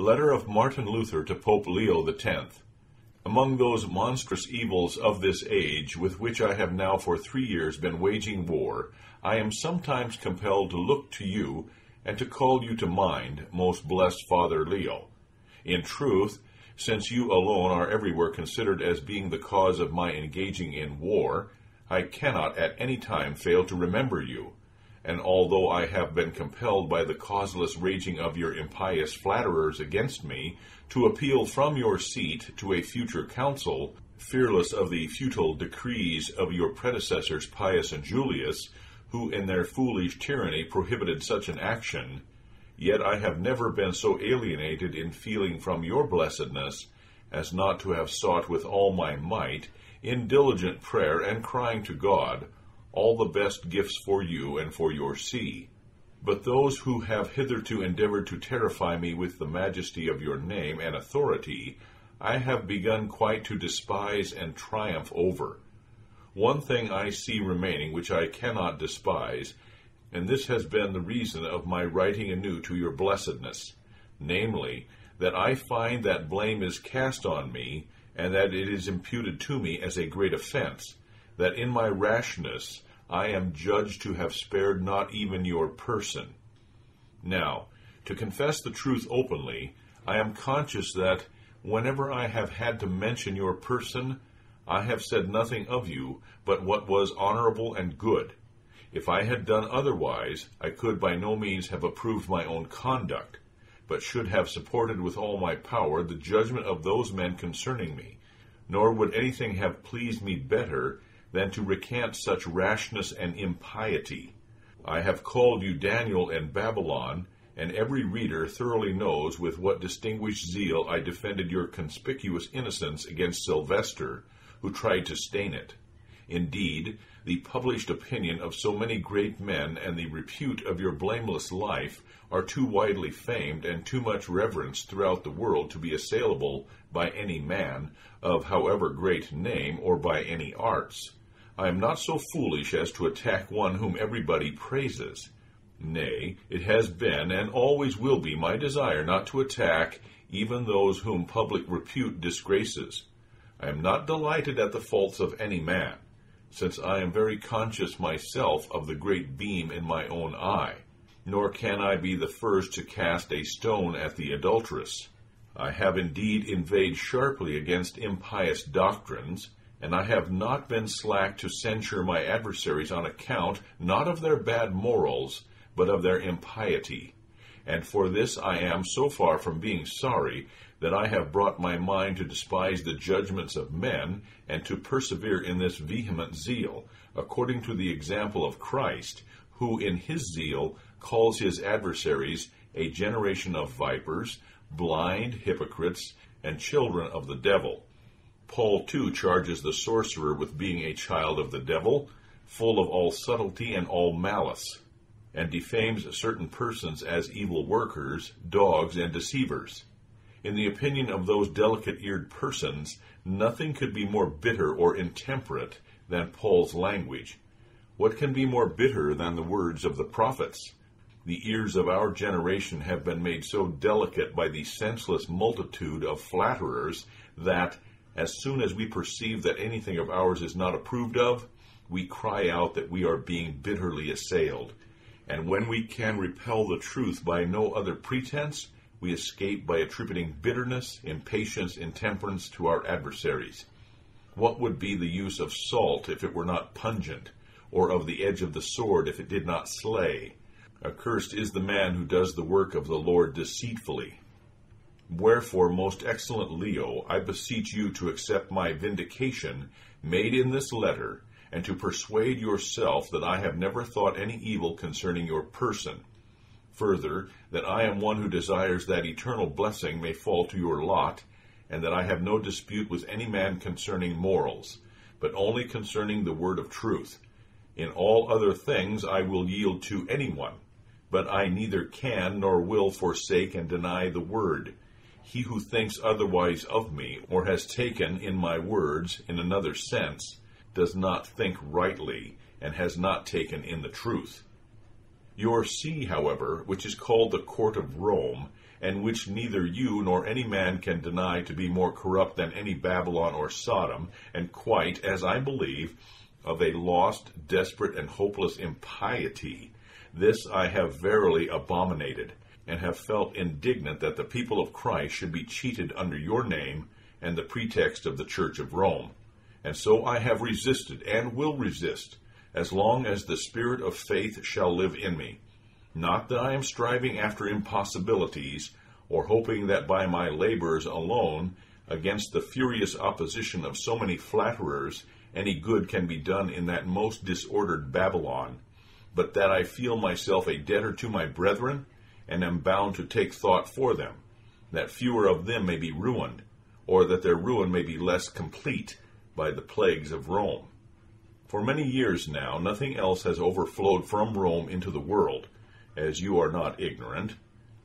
Letter of Martin Luther to Pope Leo X. Among those monstrous evils of this age with which I have now for three years been waging war, I am sometimes compelled to look to you and to call you to mind, most blessed Father Leo. In truth, since you alone are everywhere considered as being the cause of my engaging in war, I cannot at any time fail to remember you and although I have been compelled by the causeless raging of your impious flatterers against me to appeal from your seat to a future council, fearless of the futile decrees of your predecessors Pius and Julius, who in their foolish tyranny prohibited such an action, yet I have never been so alienated in feeling from your blessedness as not to have sought with all my might, in diligent prayer and crying to God, all the best gifts for you and for your see. But those who have hitherto endeavored to terrify me with the majesty of your name and authority, I have begun quite to despise and triumph over. One thing I see remaining which I cannot despise, and this has been the reason of my writing anew to your blessedness, namely, that I find that blame is cast on me, and that it is imputed to me as a great offense that in my rashness I am judged to have spared not even your person. Now, to confess the truth openly, I am conscious that whenever I have had to mention your person, I have said nothing of you but what was honorable and good. If I had done otherwise, I could by no means have approved my own conduct, but should have supported with all my power the judgment of those men concerning me, nor would anything have pleased me better than to recant such rashness and impiety. I have called you Daniel and Babylon, and every reader thoroughly knows with what distinguished zeal I defended your conspicuous innocence against Sylvester, who tried to stain it. Indeed, the published opinion of so many great men and the repute of your blameless life are too widely famed and too much reverenced throughout the world to be assailable by any man, of however great name, or by any arts. I am not so foolish as to attack one whom everybody praises. Nay, it has been and always will be my desire not to attack even those whom public repute disgraces. I am not delighted at the faults of any man, since I am very conscious myself of the great beam in my own eye, nor can I be the first to cast a stone at the adulteress. I have indeed inveighed sharply against impious doctrines, and I have not been slack to censure my adversaries on account, not of their bad morals, but of their impiety. And for this I am so far from being sorry, that I have brought my mind to despise the judgments of men, and to persevere in this vehement zeal, according to the example of Christ, who in his zeal calls his adversaries a generation of vipers, blind hypocrites, and children of the devil Paul too charges the sorcerer with being a child of the devil, full of all subtlety and all malice, and defames certain persons as evil workers, dogs, and deceivers. In the opinion of those delicate eared persons, nothing could be more bitter or intemperate than Paul's language. What can be more bitter than the words of the prophets? The ears of our generation have been made so delicate by the senseless multitude of flatterers that, as soon as we perceive that anything of ours is not approved of, we cry out that we are being bitterly assailed. And when we can repel the truth by no other pretense, we escape by attributing bitterness, impatience, intemperance to our adversaries. What would be the use of salt if it were not pungent, or of the edge of the sword if it did not slay? Accursed is the man who does the work of the Lord deceitfully. Wherefore, most excellent Leo, I beseech you to accept my vindication made in this letter, and to persuade yourself that I have never thought any evil concerning your person. Further, that I am one who desires that eternal blessing may fall to your lot, and that I have no dispute with any man concerning morals, but only concerning the word of truth. In all other things I will yield to any one, but I neither can nor will forsake and deny the word he who thinks otherwise of me, or has taken in my words in another sense, does not think rightly, and has not taken in the truth. Your see, however, which is called the court of Rome, and which neither you nor any man can deny to be more corrupt than any Babylon or Sodom, and quite, as I believe, of a lost, desperate, and hopeless impiety. This I have verily abominated, and have felt indignant that the people of Christ should be cheated under your name and the pretext of the Church of Rome. And so I have resisted, and will resist, as long as the spirit of faith shall live in me. Not that I am striving after impossibilities, or hoping that by my labors alone, against the furious opposition of so many flatterers, any good can be done in that most disordered Babylon, but that I feel myself a debtor to my brethren, and am bound to take thought for them, that fewer of them may be ruined, or that their ruin may be less complete by the plagues of Rome. For many years now, nothing else has overflowed from Rome into the world, as you are not ignorant,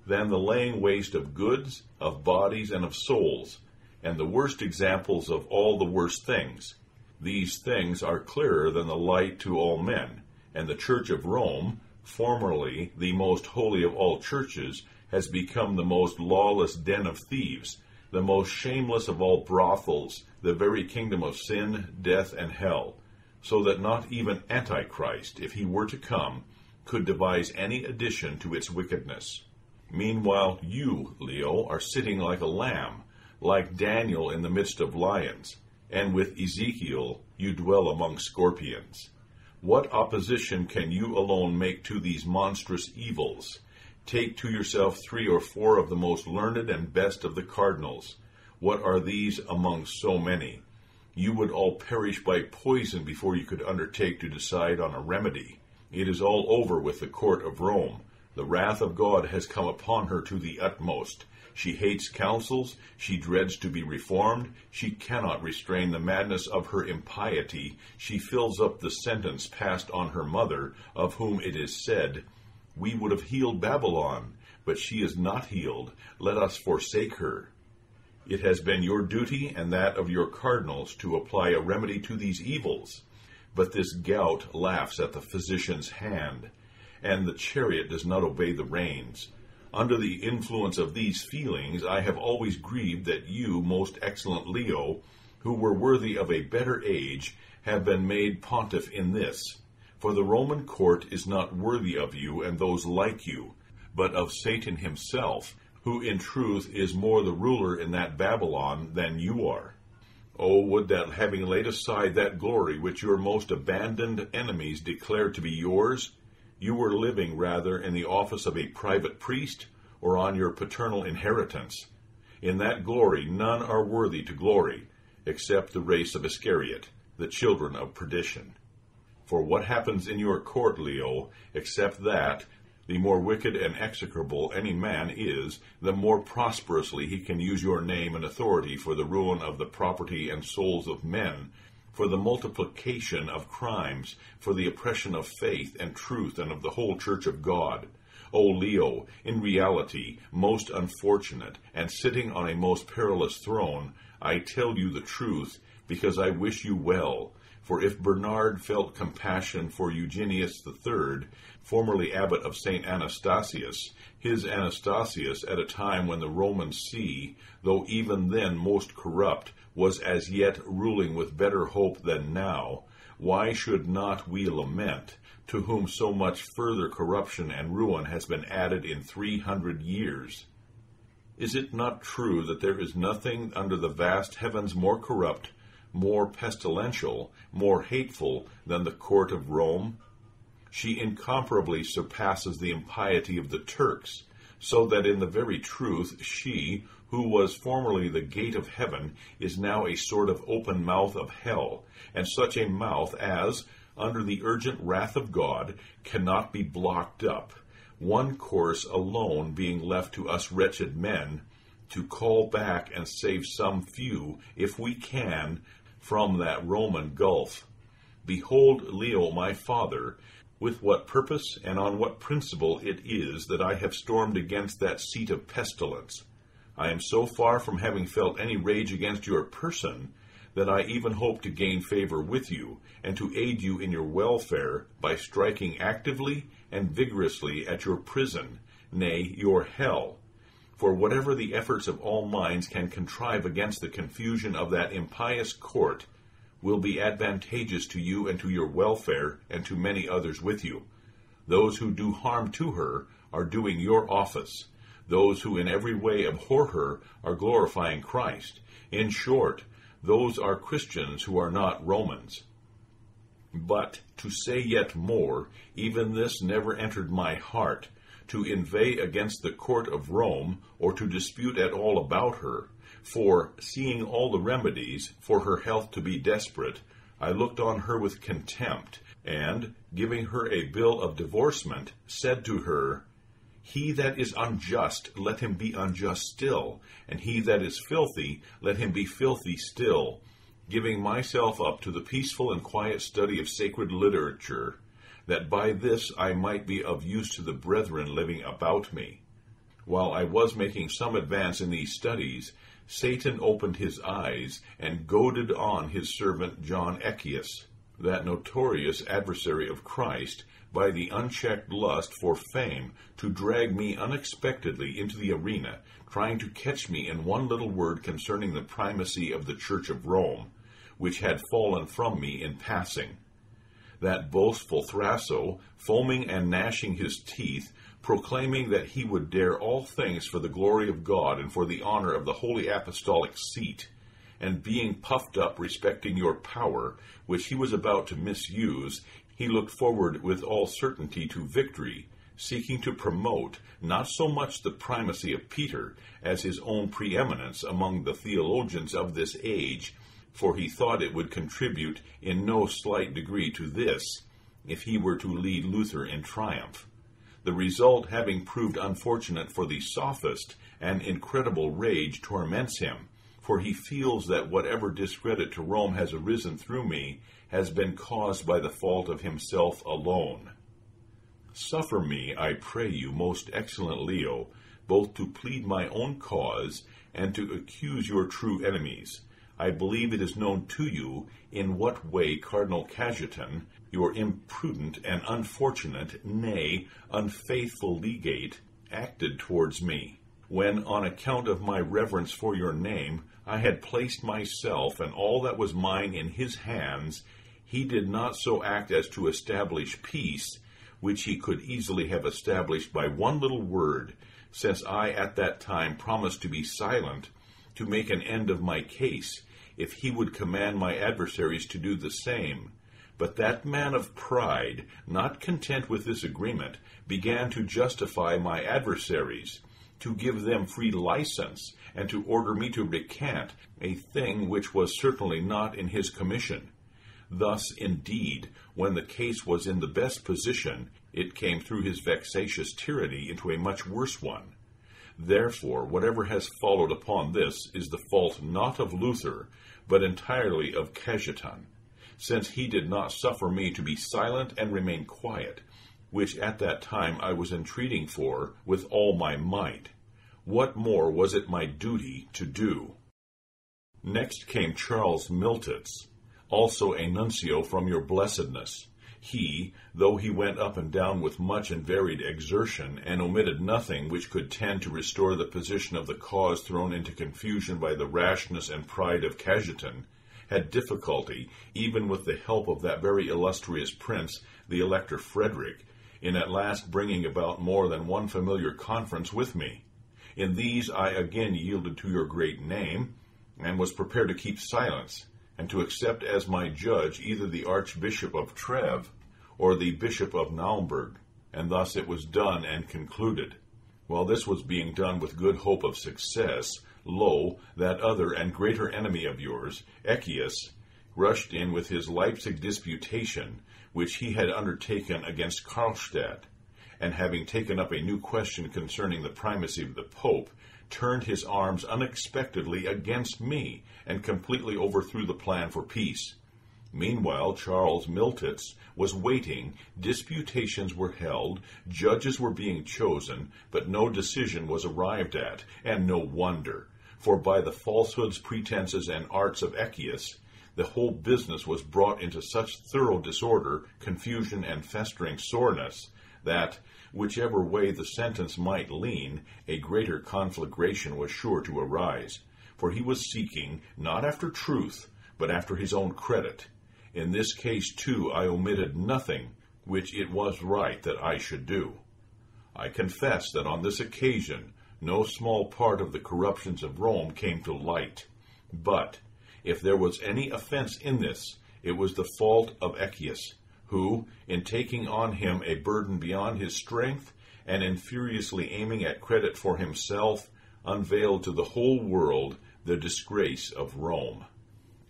than the laying waste of goods, of bodies, and of souls, and the worst examples of all the worst things. These things are clearer than the light to all men, and the Church of Rome, formerly the most holy of all churches, has become the most lawless den of thieves, the most shameless of all brothels, the very kingdom of sin, death, and hell, so that not even Antichrist, if he were to come, could devise any addition to its wickedness. Meanwhile, you, Leo, are sitting like a lamb, like Daniel in the midst of lions, and with Ezekiel you dwell among scorpions. What opposition can you alone make to these monstrous evils? Take to yourself three or four of the most learned and best of the cardinals. What are these among so many? You would all perish by poison before you could undertake to decide on a remedy. It is all over with the court of Rome. The wrath of God has come upon her to the utmost. She hates councils, she dreads to be reformed, she cannot restrain the madness of her impiety, she fills up the sentence passed on her mother, of whom it is said, We would have healed Babylon, but she is not healed, let us forsake her. It has been your duty and that of your cardinals to apply a remedy to these evils, but this gout laughs at the physician's hand, and the chariot does not obey the reins. Under the influence of these feelings, I have always grieved that you, most excellent Leo, who were worthy of a better age, have been made pontiff in this. For the Roman court is not worthy of you and those like you, but of Satan himself, who in truth is more the ruler in that Babylon than you are. Oh, would that having laid aside that glory which your most abandoned enemies declared to be yours, you were living rather in the office of a private priest or on your paternal inheritance. In that glory none are worthy to glory, except the race of Iscariot, the children of perdition. For what happens in your court, Leo, except that, the more wicked and execrable any man is, the more prosperously he can use your name and authority for the ruin of the property and souls of men, for the multiplication of crimes, for the oppression of faith and truth and of the whole church of God. O Leo, in reality, most unfortunate, and sitting on a most perilous throne, I tell you the truth, because I wish you well. For if Bernard felt compassion for Eugenius III, formerly abbot of St. Anastasius, his Anastasius at a time when the Roman see, though even then most corrupt, was as yet ruling with better hope than now, why should not we lament, to whom so much further corruption and ruin has been added in three hundred years? Is it not true that there is nothing under the vast heavens more corrupt, more pestilential, more hateful than the court of Rome? She incomparably surpasses the impiety of the Turks, so that in the very truth she, who was formerly the gate of heaven, is now a sort of open mouth of hell, and such a mouth as, under the urgent wrath of God, cannot be blocked up, one course alone being left to us wretched men, to call back and save some few, if we can, from that Roman gulf. Behold, Leo, my father, with what purpose and on what principle it is that I have stormed against that seat of pestilence. I am so far from having felt any rage against your person that I even hope to gain favor with you, and to aid you in your welfare by striking actively and vigorously at your prison, nay, your hell. For whatever the efforts of all minds can contrive against the confusion of that impious court will be advantageous to you and to your welfare and to many others with you. Those who do harm to her are doing your office. Those who in every way abhor her are glorifying Christ. In short, those are Christians who are not Romans. But to say yet more, even this never entered my heart, to inveigh against the court of Rome, or to dispute at all about her. For, seeing all the remedies for her health to be desperate, I looked on her with contempt, and, giving her a bill of divorcement, said to her, He that is unjust, let him be unjust still, and he that is filthy, let him be filthy still giving myself up to the peaceful and quiet study of sacred literature, that by this I might be of use to the brethren living about me. While I was making some advance in these studies, Satan opened his eyes and goaded on his servant John Echius, that notorious adversary of Christ, by the unchecked lust for fame, to drag me unexpectedly into the arena, trying to catch me in one little word concerning the primacy of the Church of Rome, which had fallen from me in passing. That boastful Thraso, foaming and gnashing his teeth, proclaiming that he would dare all things for the glory of God and for the honor of the holy apostolic seat, and being puffed up respecting your power, which he was about to misuse, he looked forward with all certainty to victory, seeking to promote not so much the primacy of Peter as his own preeminence among the theologians of this age for he thought it would contribute in no slight degree to this if he were to lead Luther in triumph. The result having proved unfortunate for the sophist, an incredible rage torments him, for he feels that whatever discredit to Rome has arisen through me has been caused by the fault of himself alone. Suffer me, I pray you, most excellent Leo, both to plead my own cause and to accuse your true enemies I believe it is known to you in what way Cardinal Cajetan, your imprudent and unfortunate, nay, unfaithful legate, acted towards me, when, on account of my reverence for your name, I had placed myself and all that was mine in his hands, he did not so act as to establish peace, which he could easily have established by one little word, since I at that time promised to be silent, to make an end of my case, if he would command my adversaries to do the same. But that man of pride, not content with this agreement, began to justify my adversaries, to give them free license, and to order me to recant, a thing which was certainly not in his commission. Thus, indeed, when the case was in the best position, it came through his vexatious tyranny into a much worse one. Therefore, whatever has followed upon this is the fault not of Luther, but entirely of Cajetan, since he did not suffer me to be silent and remain quiet, which at that time I was entreating for with all my might. What more was it my duty to do? Next came Charles Miltitz, also a nuncio from your blessedness he, though he went up and down with much and varied exertion, and omitted nothing which could tend to restore the position of the cause thrown into confusion by the rashness and pride of Cajetan, had difficulty, even with the help of that very illustrious prince, the Elector Frederick, in at last bringing about more than one familiar conference with me. In these I again yielded to your great name, and was prepared to keep silence, and to accept as my judge either the Archbishop of Treves or the Bishop of Naumburg, and thus it was done and concluded. While this was being done with good hope of success, lo, that other and greater enemy of yours, Echius, rushed in with his Leipzig disputation, which he had undertaken against Karlstadt, and having taken up a new question concerning the primacy of the Pope, turned his arms unexpectedly against me, and completely overthrew the plan for peace. Meanwhile, Charles Miltitz was waiting, disputations were held, judges were being chosen, but no decision was arrived at, and no wonder, for by the falsehoods, pretenses, and arts of Echius, the whole business was brought into such thorough disorder, confusion, and festering soreness, that, whichever way the sentence might lean, a greater conflagration was sure to arise. For he was seeking, not after truth, but after his own credit. In this case, too, I omitted nothing which it was right that I should do. I confess that on this occasion no small part of the corruptions of Rome came to light. But, if there was any offense in this, it was the fault of Echius, who, in taking on him a burden beyond his strength, and in furiously aiming at credit for himself, unveiled to the whole world the disgrace of Rome.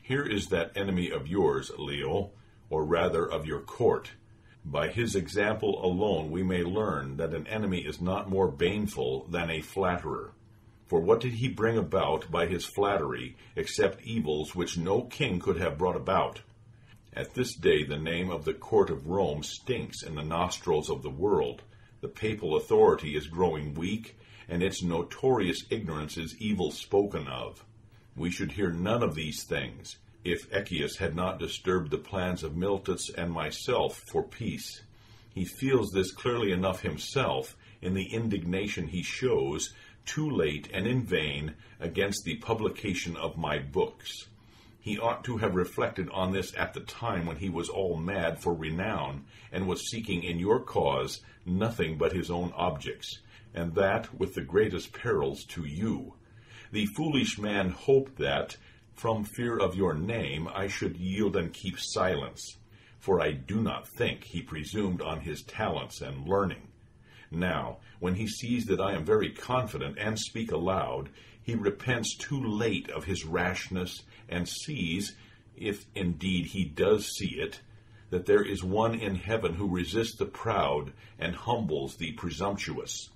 Here is that enemy of yours, Leo, or rather of your court. By his example alone we may learn that an enemy is not more baneful than a flatterer. For what did he bring about by his flattery except evils which no king could have brought about? At this day the name of the court of Rome stinks in the nostrils of the world. The papal authority is growing weak, and its notorious ignorance is evil spoken of. We should hear none of these things, if Echius had not disturbed the plans of Miltitz and myself for peace. He feels this clearly enough himself in the indignation he shows, too late and in vain, against the publication of my books. He ought to have reflected on this at the time when he was all mad for renown, and was seeking in your cause nothing but his own objects, and that with the greatest perils to you. The foolish man hoped that, from fear of your name, I should yield and keep silence, for I do not think he presumed on his talents and learning. Now, when he sees that I am very confident and speak aloud, he repents too late of his rashness and sees, if indeed he does see it, that there is one in heaven who resists the proud and humbles the presumptuous.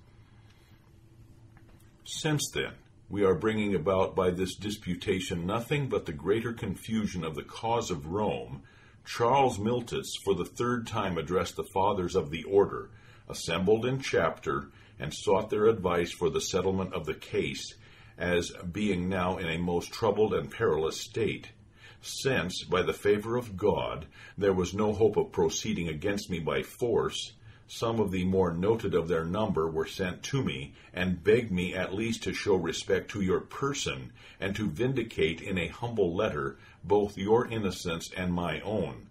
Since then, we are bringing about by this disputation nothing but the greater confusion of the cause of Rome, Charles Miltitz for the third time addressed the fathers of the order, assembled in chapter, and sought their advice for the settlement of the case, as being now in a most troubled and perilous state, since, by the favor of God, there was no hope of proceeding against me by force, some of the more noted of their number were sent to me, and begged me at least to show respect to your person, and to vindicate in a humble letter both your innocence and my own.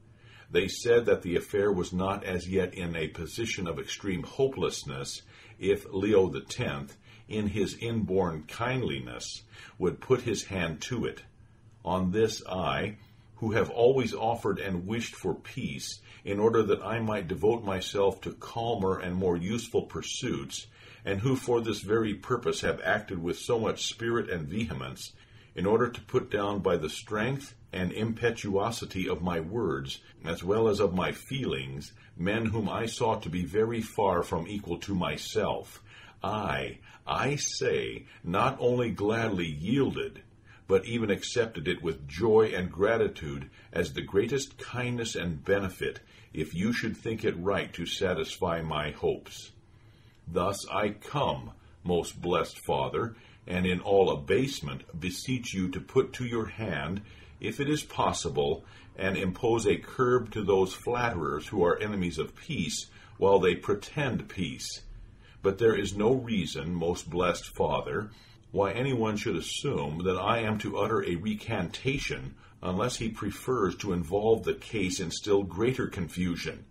They said that the affair was not as yet in a position of extreme hopelessness, if Leo X in his inborn kindliness, would put his hand to it. On this I, who have always offered and wished for peace, in order that I might devote myself to calmer and more useful pursuits, and who for this very purpose have acted with so much spirit and vehemence, in order to put down by the strength and impetuosity of my words, as well as of my feelings, men whom I saw to be very far from equal to myself, I, I say, not only gladly yielded, but even accepted it with joy and gratitude as the greatest kindness and benefit, if you should think it right to satisfy my hopes. Thus I come, most blessed Father, and in all abasement beseech you to put to your hand, if it is possible, and impose a curb to those flatterers who are enemies of peace, while they pretend peace but there is no reason, most blessed Father, why anyone should assume that I am to utter a recantation unless he prefers to involve the case in still greater confusion.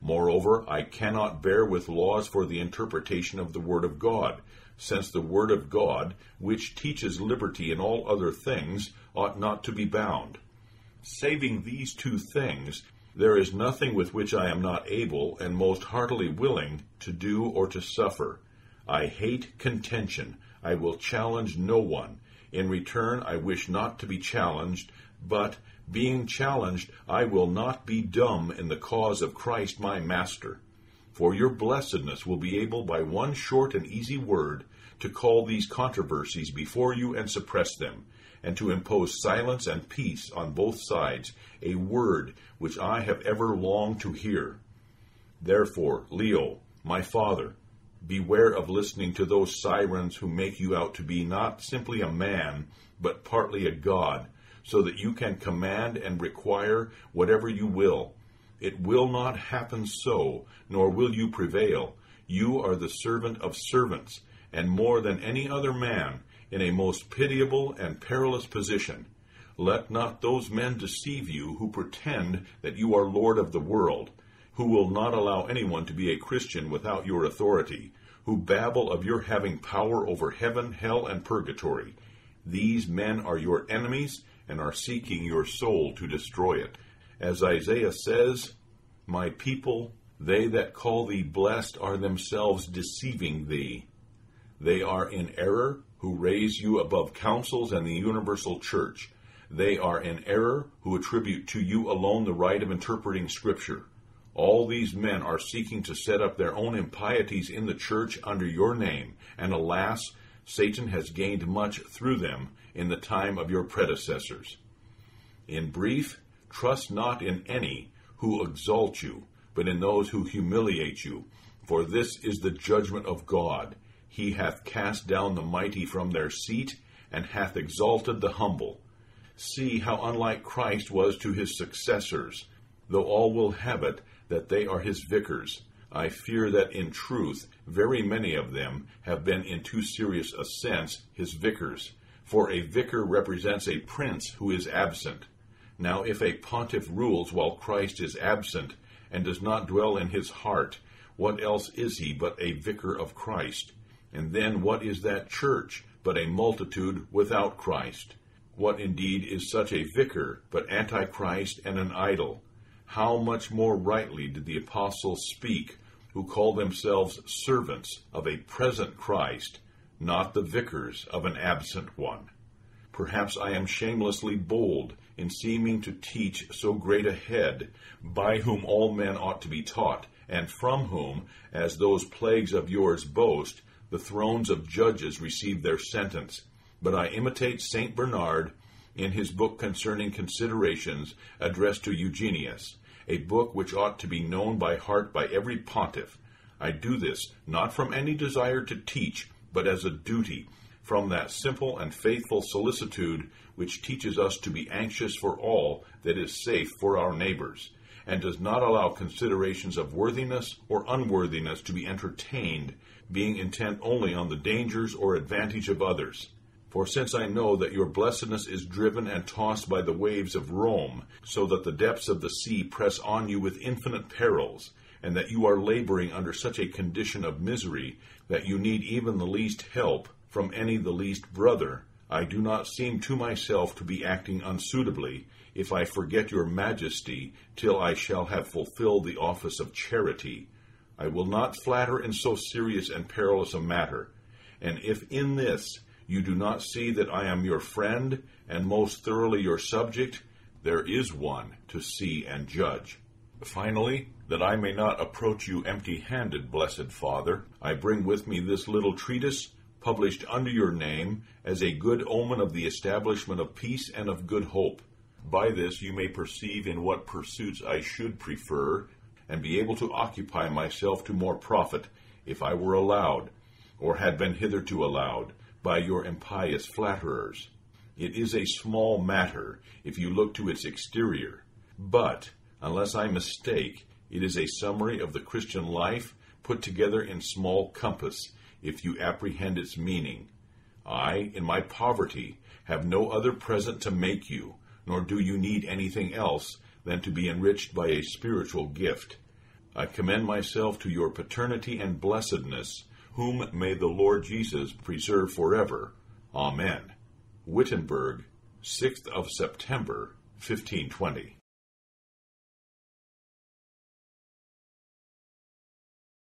Moreover, I cannot bear with laws for the interpretation of the Word of God, since the Word of God, which teaches liberty in all other things, ought not to be bound. Saving these two things, there is nothing with which I am not able, and most heartily willing, to do or to suffer. I hate contention. I will challenge no one. In return, I wish not to be challenged, but, being challenged, I will not be dumb in the cause of Christ my Master. For your blessedness will be able by one short and easy word to call these controversies before you and suppress them, and to impose silence and peace on both sides, a word which I have ever longed to hear. Therefore, Leo, my father, beware of listening to those sirens who make you out to be not simply a man, but partly a god, so that you can command and require whatever you will. It will not happen so, nor will you prevail. You are the servant of servants, and more than any other man, in a most pitiable and perilous position. Let not those men deceive you who pretend that you are Lord of the world, who will not allow anyone to be a Christian without your authority, who babble of your having power over heaven, hell, and purgatory. These men are your enemies and are seeking your soul to destroy it. As Isaiah says, My people, they that call thee blessed, are themselves deceiving thee. They are in error who raise you above councils and the universal church. They are in error who attribute to you alone the right of interpreting Scripture. All these men are seeking to set up their own impieties in the church under your name, and alas, Satan has gained much through them in the time of your predecessors. In brief, trust not in any who exalt you, but in those who humiliate you. For this is the judgment of God. He hath cast down the mighty from their seat, and hath exalted the humble. See how unlike Christ was to his successors, though all will have it that they are his vicars. I fear that in truth very many of them have been in too serious a sense his vicars, for a vicar represents a prince who is absent. Now if a pontiff rules while Christ is absent, and does not dwell in his heart, what else is he but a vicar of Christ? And then what is that church but a multitude without Christ? What indeed is such a vicar but Antichrist and an idol? How much more rightly did the apostles speak who call themselves servants of a present Christ, not the vicars of an absent one. Perhaps I am shamelessly bold in seeming to teach so great a head, by whom all men ought to be taught, and from whom, as those plagues of yours boast, the thrones of judges receive their sentence. But I imitate St. Bernard in his book concerning considerations addressed to Eugenius a book which ought to be known by heart by every pontiff. I do this not from any desire to teach, but as a duty, from that simple and faithful solicitude which teaches us to be anxious for all that is safe for our neighbors, and does not allow considerations of worthiness or unworthiness to be entertained, being intent only on the dangers or advantage of others. For since I know that your blessedness is driven and tossed by the waves of Rome, so that the depths of the sea press on you with infinite perils, and that you are laboring under such a condition of misery that you need even the least help from any the least brother, I do not seem to myself to be acting unsuitably if I forget your majesty till I shall have fulfilled the office of charity. I will not flatter in so serious and perilous a matter, and if in this you do not see that I am your friend and most thoroughly your subject, there is one to see and judge. Finally, that I may not approach you empty handed, blessed Father, I bring with me this little treatise, published under your name, as a good omen of the establishment of peace and of good hope. By this you may perceive in what pursuits I should prefer, and be able to occupy myself to more profit, if I were allowed, or had been hitherto allowed, by your impious flatterers. It is a small matter if you look to its exterior, but, unless I mistake, it is a summary of the Christian life put together in small compass if you apprehend its meaning. I, in my poverty, have no other present to make you, nor do you need anything else than to be enriched by a spiritual gift. I commend myself to your paternity and blessedness whom may the Lord Jesus preserve forever. Amen. Wittenberg, 6th of September, 1520.